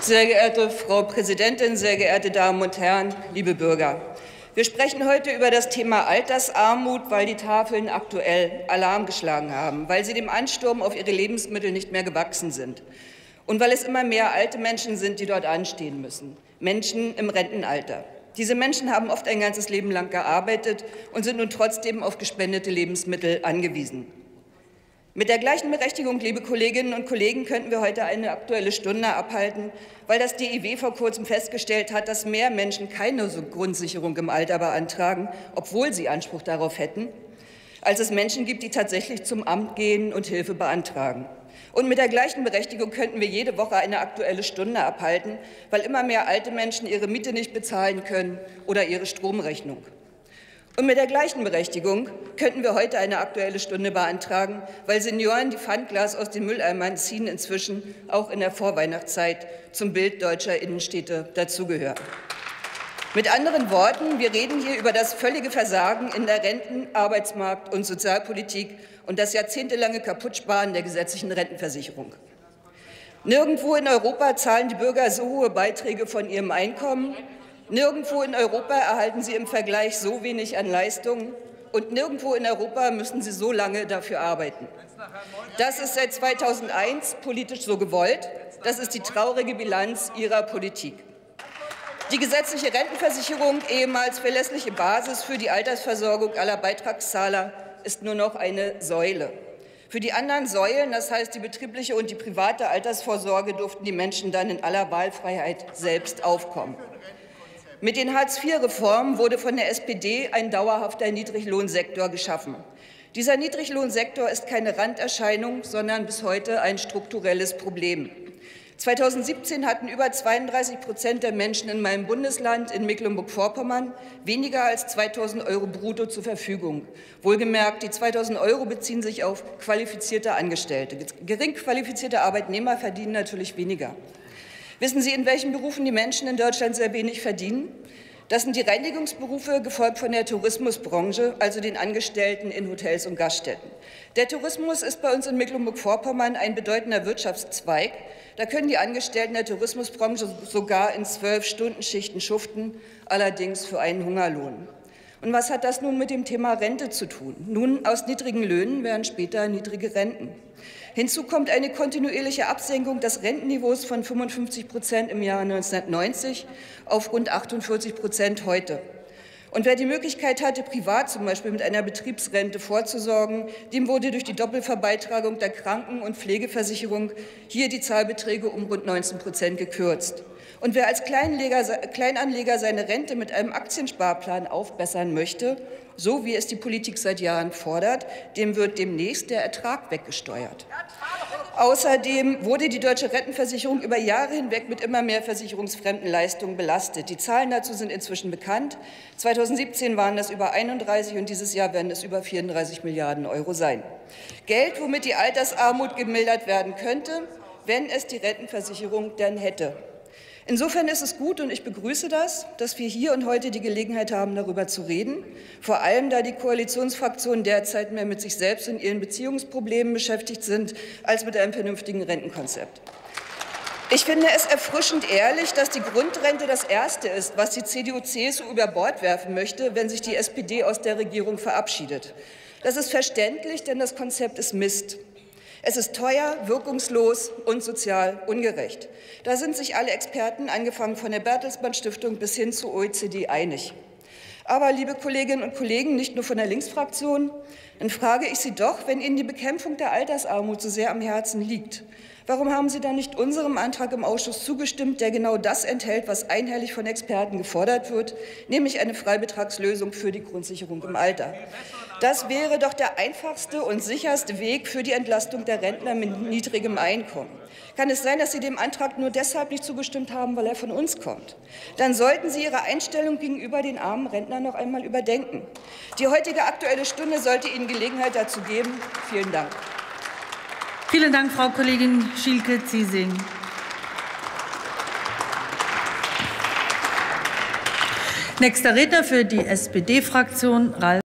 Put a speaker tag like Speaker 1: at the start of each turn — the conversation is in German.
Speaker 1: Sehr geehrte Frau Präsidentin, sehr geehrte Damen und Herren, liebe Bürger! Wir sprechen heute über das Thema Altersarmut, weil die Tafeln aktuell Alarm geschlagen haben, weil sie dem Ansturm auf ihre Lebensmittel nicht mehr gewachsen sind und weil es immer mehr alte Menschen sind, die dort anstehen müssen, Menschen im Rentenalter. Diese Menschen haben oft ein ganzes Leben lang gearbeitet und sind nun trotzdem auf gespendete Lebensmittel angewiesen. Mit der gleichen Berechtigung, liebe Kolleginnen und Kollegen, könnten wir heute eine Aktuelle Stunde abhalten, weil das DIW vor kurzem festgestellt hat, dass mehr Menschen keine Grundsicherung im Alter beantragen, obwohl sie Anspruch darauf hätten, als es Menschen gibt, die tatsächlich zum Amt gehen und Hilfe beantragen. Und mit der gleichen Berechtigung könnten wir jede Woche eine Aktuelle Stunde abhalten, weil immer mehr alte Menschen ihre Miete nicht bezahlen können oder ihre Stromrechnung. Und mit der gleichen Berechtigung könnten wir heute eine Aktuelle Stunde beantragen, weil Senioren, die Pfandglas aus den Mülleimern ziehen, inzwischen auch in der Vorweihnachtszeit zum Bild deutscher Innenstädte dazugehören. Mit anderen Worten, wir reden hier über das völlige Versagen in der Renten-, Arbeitsmarkt- und Sozialpolitik und das jahrzehntelange Kaputtsparen der gesetzlichen Rentenversicherung. Nirgendwo in Europa zahlen die Bürger so hohe Beiträge von ihrem Einkommen Nirgendwo in Europa erhalten sie im Vergleich so wenig an Leistungen und nirgendwo in Europa müssen sie so lange dafür arbeiten. Das ist seit 2001 politisch so gewollt. Das ist die traurige Bilanz Ihrer Politik. Die gesetzliche Rentenversicherung, ehemals verlässliche Basis für die Altersversorgung aller Beitragszahler, ist nur noch eine Säule. Für die anderen Säulen, das heißt die betriebliche und die private Altersvorsorge, durften die Menschen dann in aller Wahlfreiheit selbst aufkommen. Mit den Hartz-IV-Reformen wurde von der SPD ein dauerhafter Niedriglohnsektor geschaffen. Dieser Niedriglohnsektor ist keine Randerscheinung, sondern bis heute ein strukturelles Problem. 2017 hatten über 32 Prozent der Menschen in meinem Bundesland in Mecklenburg-Vorpommern weniger als 2.000 Euro brutto zur Verfügung. Wohlgemerkt, die 2.000 Euro beziehen sich auf qualifizierte Angestellte. Gering qualifizierte Arbeitnehmer verdienen natürlich weniger. Wissen Sie, in welchen Berufen die Menschen in Deutschland sehr wenig verdienen? Das sind die Reinigungsberufe, gefolgt von der Tourismusbranche, also den Angestellten in Hotels und Gaststätten. Der Tourismus ist bei uns in Mecklenburg-Vorpommern ein bedeutender Wirtschaftszweig. Da können die Angestellten der Tourismusbranche sogar in zwölf Stunden Schichten schuften, allerdings für einen Hungerlohn. Und was hat das nun mit dem Thema Rente zu tun? Nun, aus niedrigen Löhnen werden später niedrige Renten. Hinzu kommt eine kontinuierliche Absenkung des Rentenniveaus von 55 Prozent im Jahr 1990 auf rund 48 Prozent heute. Und wer die Möglichkeit hatte, privat zum Beispiel mit einer Betriebsrente vorzusorgen, dem wurde durch die Doppelverbeitragung der Kranken- und Pflegeversicherung hier die Zahlbeträge um rund 19 Prozent gekürzt. Und wer als Kleinanleger seine Rente mit einem Aktiensparplan aufbessern möchte, so wie es die Politik seit Jahren fordert, dem wird demnächst der Ertrag weggesteuert. Außerdem wurde die deutsche Rentenversicherung über Jahre hinweg mit immer mehr versicherungsfremden Leistungen belastet. Die Zahlen dazu sind inzwischen bekannt. 2017 waren das über 31 und dieses Jahr werden es über 34 Milliarden Euro sein. Geld, womit die Altersarmut gemildert werden könnte, wenn es die Rentenversicherung denn hätte. Insofern ist es gut, und ich begrüße das, dass wir hier und heute die Gelegenheit haben, darüber zu reden, vor allem da die Koalitionsfraktionen derzeit mehr mit sich selbst und ihren Beziehungsproblemen beschäftigt sind, als mit einem vernünftigen Rentenkonzept. Ich finde es erfrischend ehrlich, dass die Grundrente das Erste ist, was die CDU-CSU über Bord werfen möchte, wenn sich die SPD aus der Regierung verabschiedet. Das ist verständlich, denn das Konzept ist Mist. Es ist teuer, wirkungslos und sozial ungerecht. Da sind sich alle Experten, angefangen von der Bertelsmann Stiftung bis hin zur OECD, einig. Aber, liebe Kolleginnen und Kollegen, nicht nur von der Linksfraktion, dann frage ich Sie doch, wenn Ihnen die Bekämpfung der Altersarmut so sehr am Herzen liegt, warum haben Sie dann nicht unserem Antrag im Ausschuss zugestimmt, der genau das enthält, was einhellig von Experten gefordert wird, nämlich eine Freibetragslösung für die Grundsicherung im Alter? Das wäre doch der einfachste und sicherste Weg für die Entlastung der Rentner mit niedrigem Einkommen. Kann es sein, dass Sie dem Antrag nur deshalb nicht zugestimmt haben, weil er von uns kommt? Dann sollten Sie Ihre Einstellung gegenüber den armen Rentnern noch einmal überdenken. Die heutige Aktuelle Stunde sollte Ihnen Gelegenheit dazu geben. Vielen Dank.
Speaker 2: Vielen Dank, Frau Kollegin Schielke-Ziesing. Nächster Redner für die SPD-Fraktion, Ralf